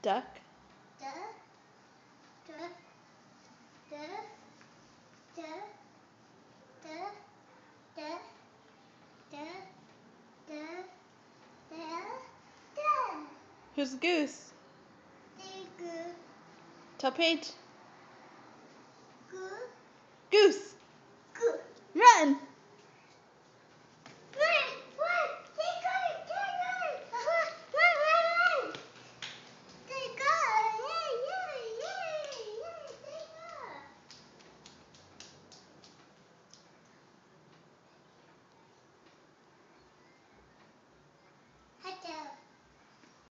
Duck. Duck. Duck. Duck. Duck. Duck. Duck. Duck. Duck. Duck. Duck. Who's Goose? Good. Tell Paige. Goose. Goose.